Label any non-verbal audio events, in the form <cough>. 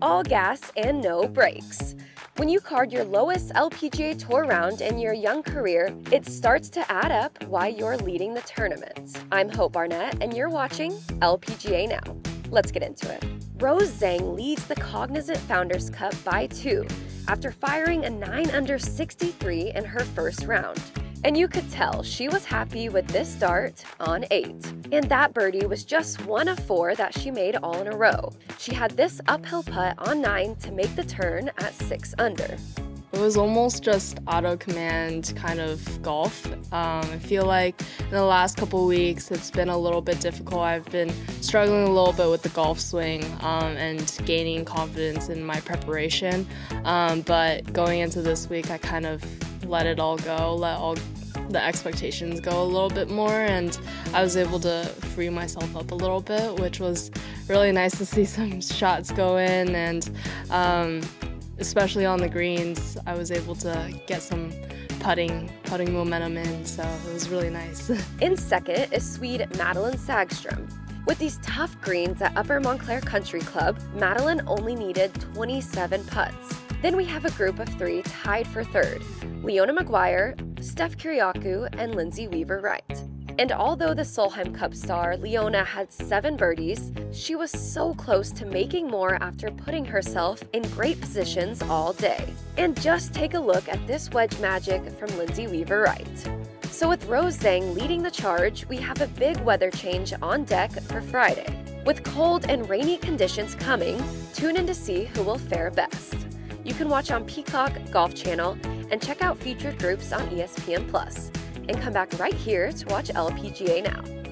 all gas and no brakes. When you card your lowest LPGA Tour round in your young career, it starts to add up why you're leading the tournament. I'm Hope Barnett, and you're watching LPGA Now. Let's get into it. Rose Zhang leads the Cognizant Founders Cup by two after firing a 9 under 63 in her first round. And you could tell she was happy with this start on 8. And that birdie was just one of four that she made all in a row. She had this uphill putt on 9 to make the turn at 6 under. It was almost just auto command kind of golf. Um, I feel like in the last couple weeks it's been a little bit difficult. I've been struggling a little bit with the golf swing um, and gaining confidence in my preparation. Um, but going into this week, I kind of let it all go, let all the expectations go a little bit more, and I was able to free myself up a little bit, which was really nice to see <laughs> some shots go in, and um, especially on the greens, I was able to get some putting putting momentum in, so it was really nice. <laughs> in second is Swede Madelene Sagström. With these tough greens at Upper Montclair Country Club, Madelene only needed 27 putts. Then we have a group of three tied for third Leona Maguire, Steph Kyriacou, and Lindsey Weaver Wright. And although the Solheim Cup star Leona had seven birdies, she was so close to making more after putting herself in great positions all day. And just take a look at this wedge magic from Lindsey Weaver Wright. So with Rose Zhang leading the charge, we have a big weather change on deck for Friday. With cold and rainy conditions coming, tune in to see who will fare best you can watch on Peacock Golf Channel and check out featured groups on ESPN Plus. And come back right here to watch LPGA Now.